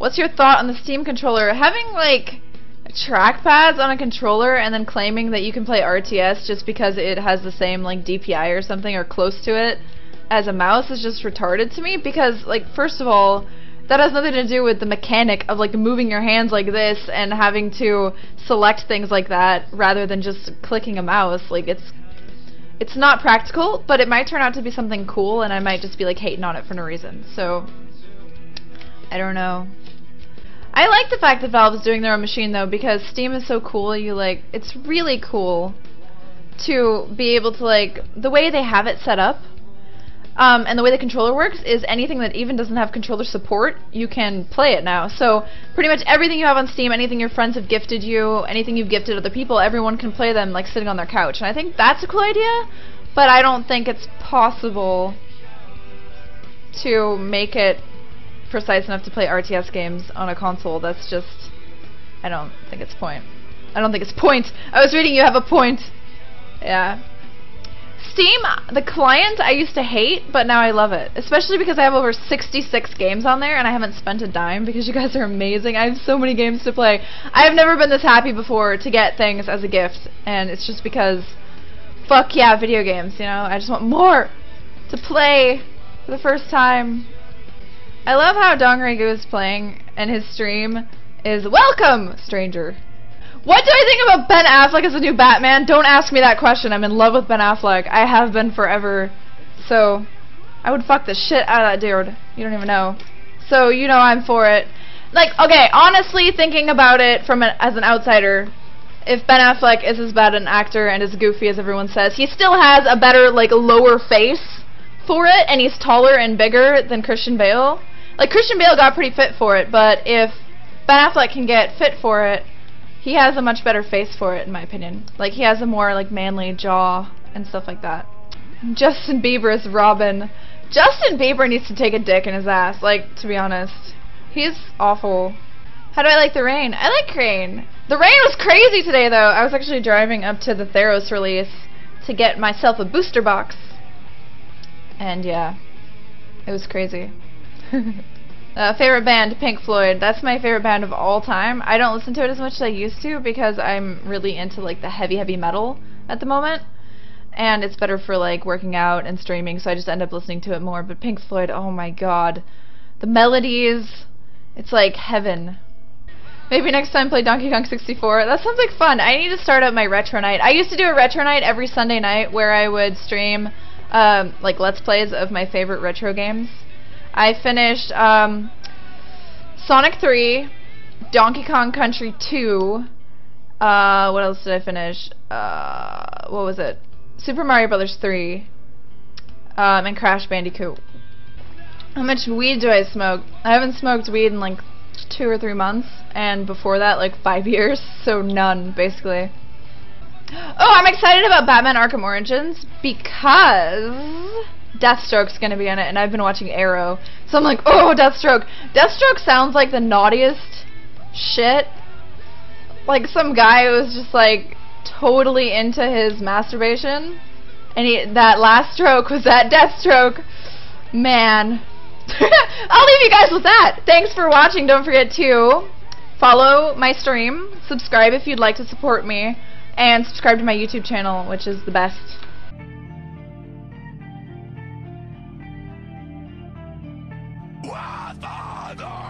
What's your thought on the Steam controller? Having like trackpads on a controller and then claiming that you can play RTS just because it has the same like DPI or something or close to it as a mouse is just retarded to me because like first of all that has nothing to do with the mechanic of like moving your hands like this and having to select things like that rather than just clicking a mouse. Like it's it's not practical but it might turn out to be something cool and I might just be like hating on it for no reason. So I don't know I like the fact that Valve's doing their own machine though because Steam is so cool. You like it's really cool to be able to like the way they have it set up. Um, and the way the controller works is anything that even doesn't have controller support, you can play it now. So pretty much everything you have on Steam, anything your friends have gifted you, anything you've gifted other people, everyone can play them like sitting on their couch. And I think that's a cool idea, but I don't think it's possible to make it precise enough to play RTS games on a console. That's just, I don't think it's point. I don't think it's point. I was reading you have a point. Yeah. Steam, the client, I used to hate, but now I love it. Especially because I have over 66 games on there, and I haven't spent a dime because you guys are amazing. I have so many games to play. I have never been this happy before to get things as a gift, and it's just because, fuck yeah, video games, you know? I just want more to play for the first time. I love how Dongregu is playing, and his stream is Welcome, Stranger. What do I think about Ben Affleck as a new Batman? Don't ask me that question. I'm in love with Ben Affleck. I have been forever. So, I would fuck the shit out of that dude. You don't even know. So, you know I'm for it. Like, okay, honestly, thinking about it from an, as an outsider, if Ben Affleck is as bad an actor and as goofy as everyone says, he still has a better, like, lower face for it, and he's taller and bigger than Christian Bale. Like Christian Bale got pretty fit for it, but if Ben Affleck can get fit for it, he has a much better face for it, in my opinion. Like he has a more like manly jaw and stuff like that. Justin Bieber is Robin. Justin Bieber needs to take a dick in his ass. Like to be honest, he's awful. How do I like the rain? I like rain. The rain was crazy today, though. I was actually driving up to the Theros release to get myself a booster box. And yeah, it was crazy. uh, favorite band, Pink Floyd. That's my favorite band of all time. I don't listen to it as much as I used to because I'm really into like the heavy, heavy metal at the moment. And it's better for like working out and streaming, so I just end up listening to it more. But Pink Floyd, oh my god. The melodies, it's like heaven. Maybe next time play Donkey Kong 64. That sounds like fun. I need to start up my retro night. I used to do a retro night every Sunday night where I would stream um, like let's plays of my favorite retro games. I finished um, Sonic 3, Donkey Kong Country 2. Uh, what else did I finish? Uh, what was it? Super Mario Brothers 3. Um, and Crash Bandicoot. How much weed do I smoke? I haven't smoked weed in like two or three months, and before that, like five years, so none, basically. Oh, I'm excited about Batman Arkham Origins because Deathstroke's gonna be in it, and I've been watching Arrow, so I'm like, oh, Deathstroke. Deathstroke sounds like the naughtiest shit. Like some guy who was just like totally into his masturbation, and he that last stroke was that Deathstroke. Man. I'll leave you guys with that. Thanks for watching. Don't forget to follow my stream, subscribe if you'd like to support me, and subscribe to my YouTube channel, which is the best. With!